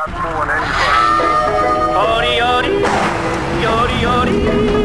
Not fooling anybody. Yori, yori, yori, yori.